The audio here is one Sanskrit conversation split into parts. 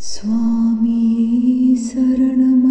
स्वामी शरणम्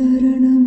शरणम्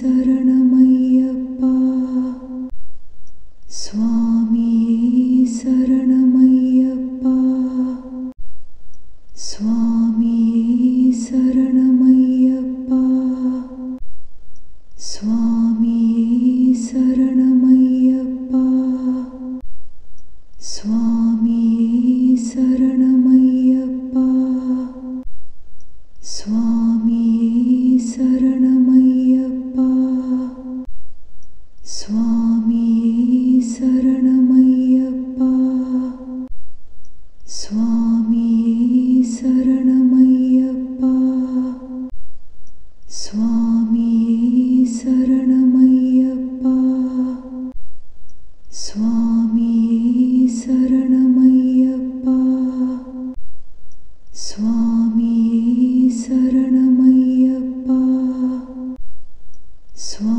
शरणम् So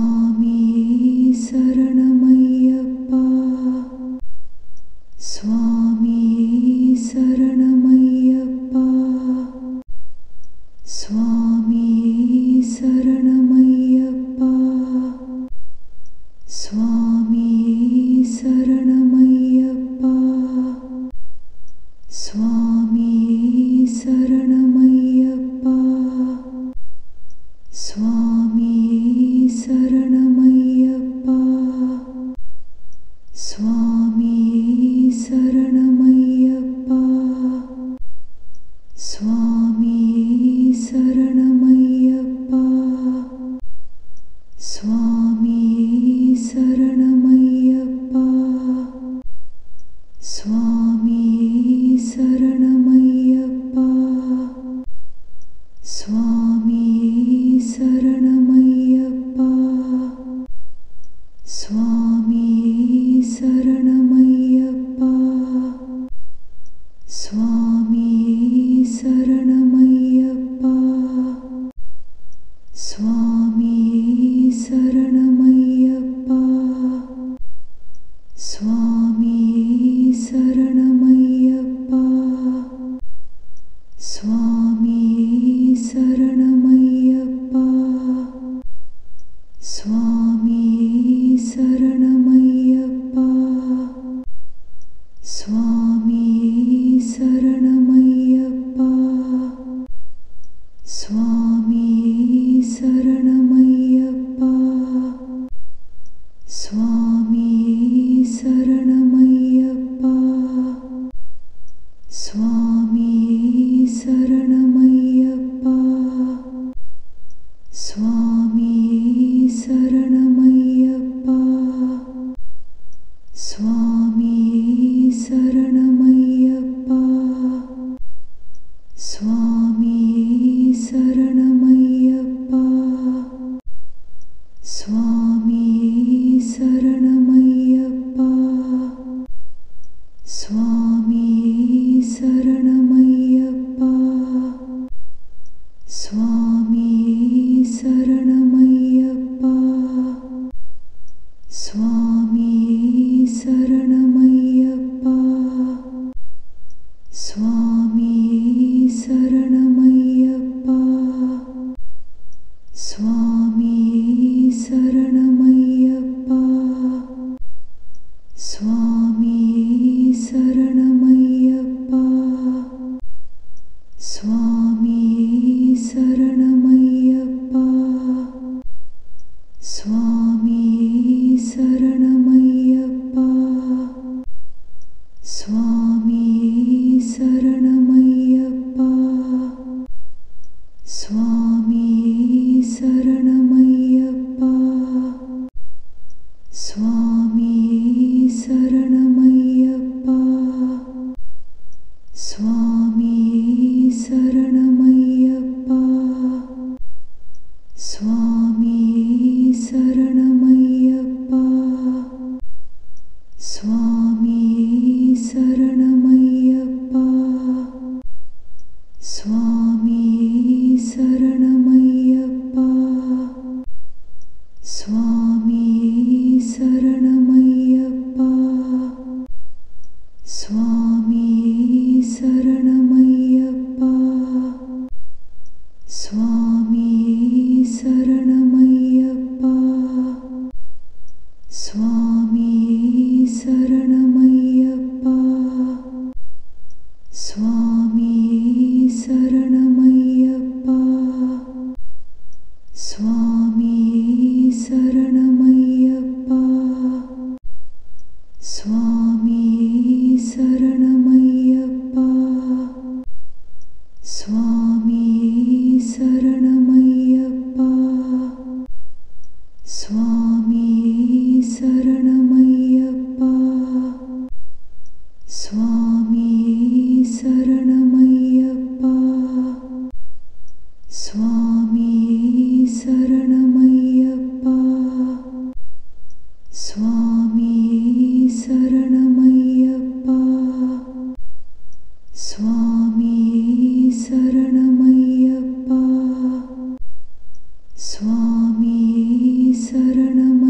मे शरणम्।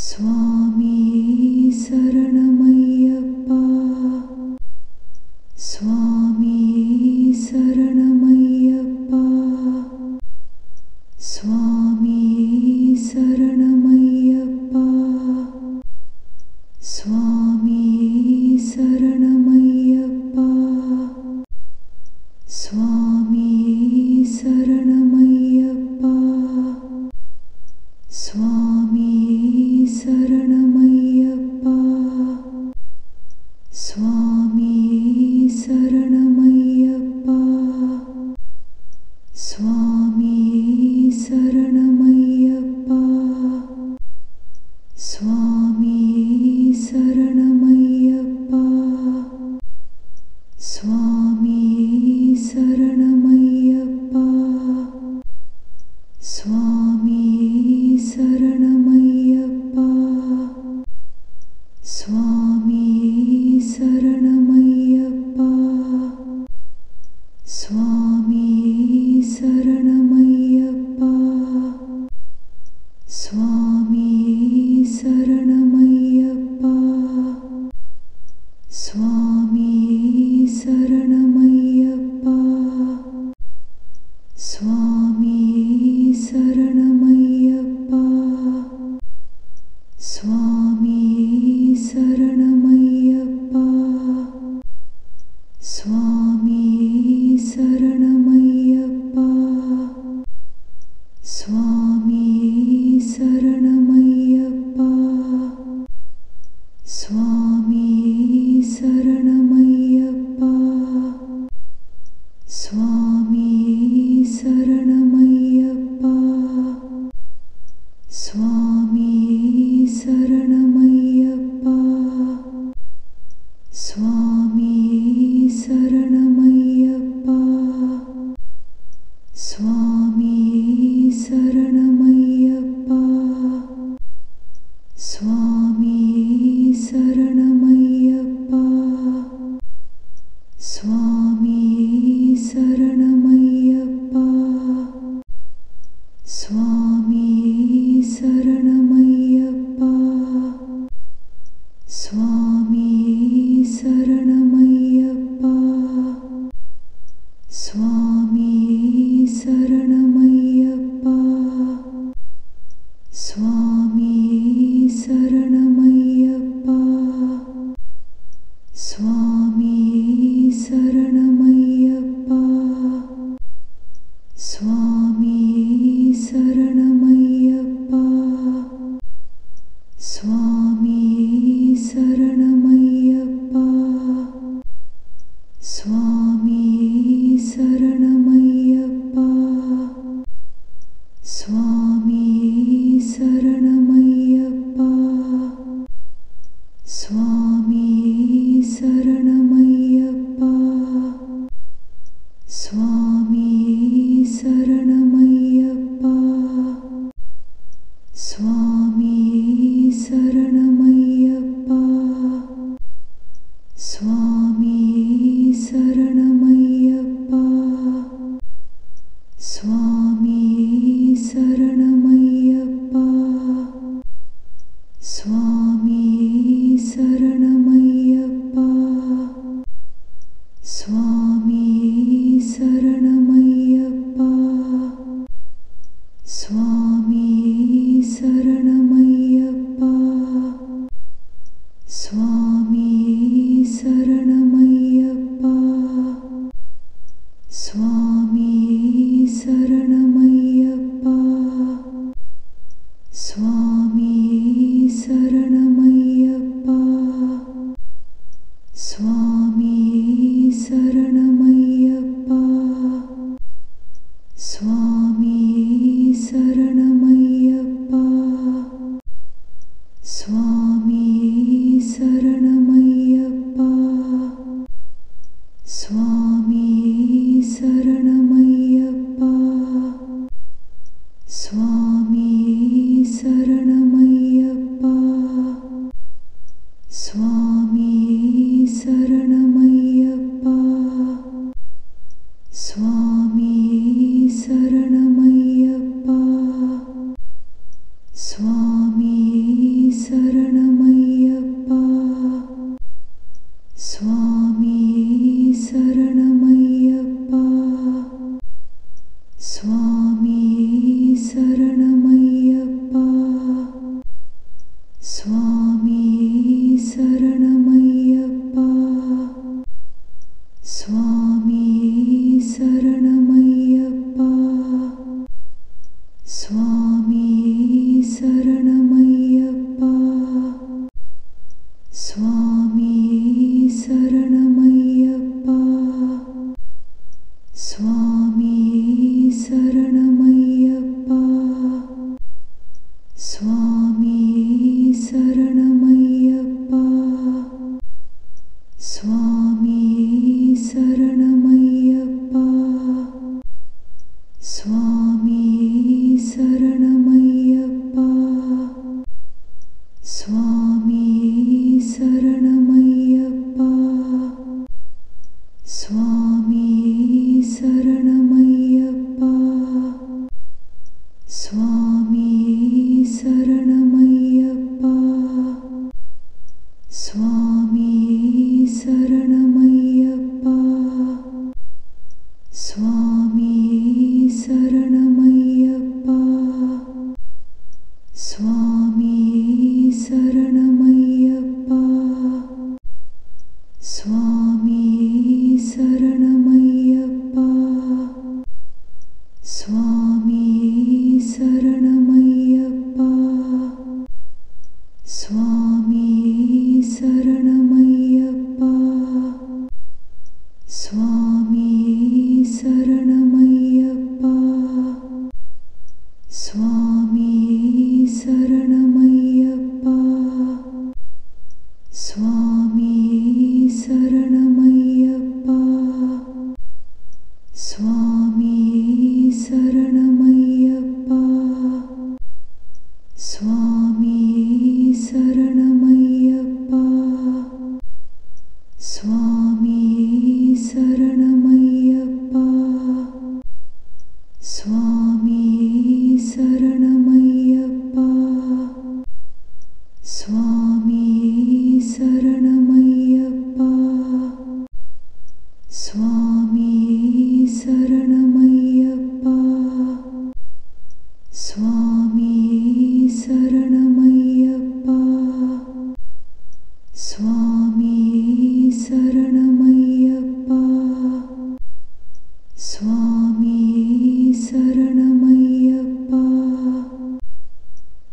So शरणम् स्वामी स्वामी शरणम्।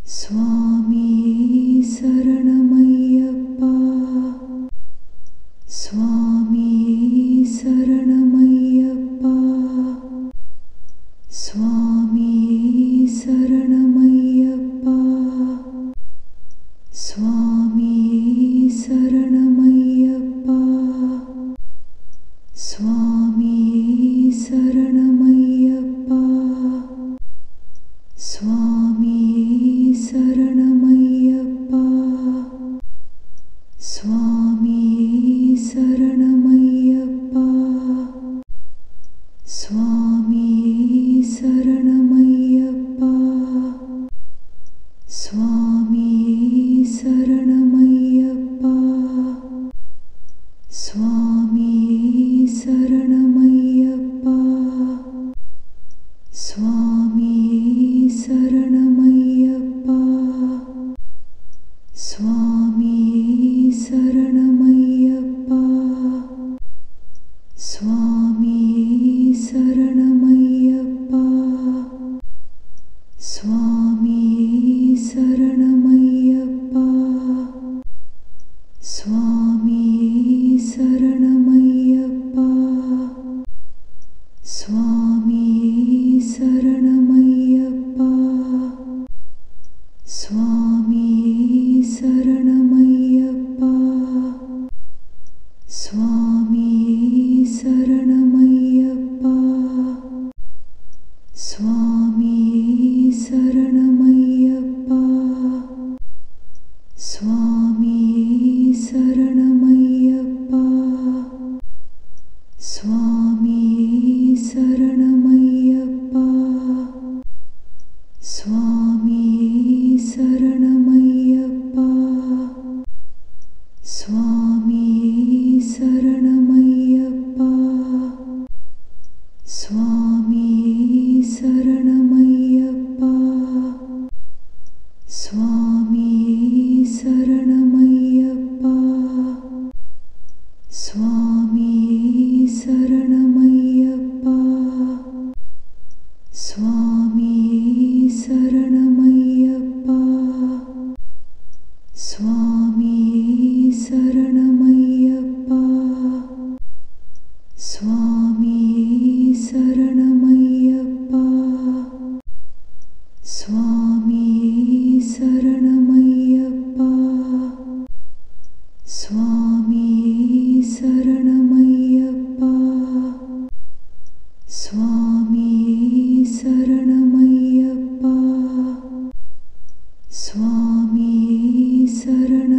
स्वामी शरणम्। स्वामी शरण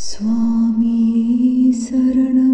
स्वामी शरण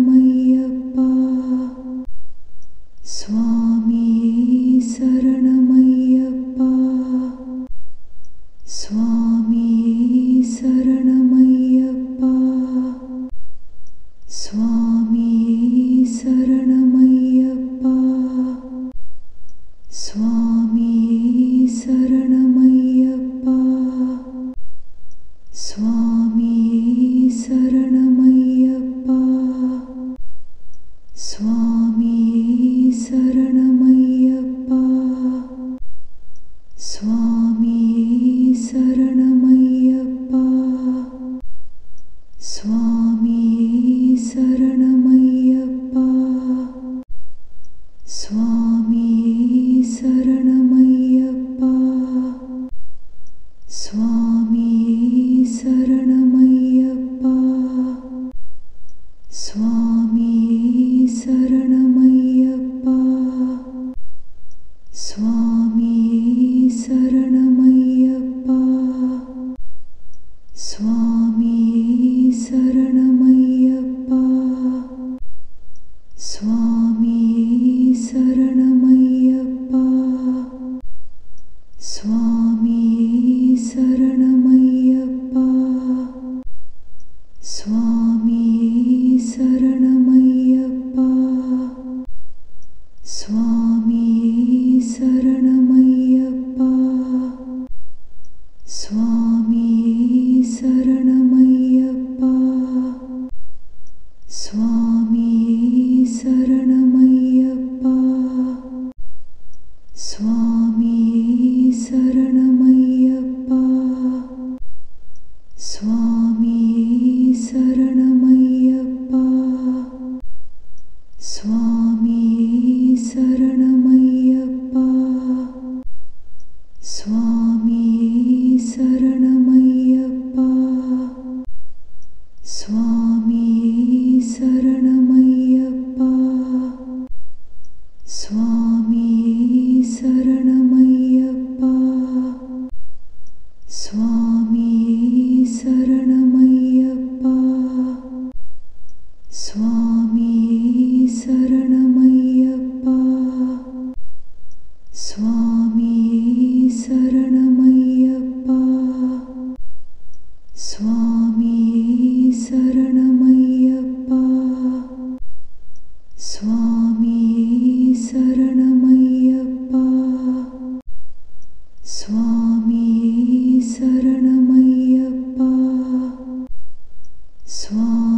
So.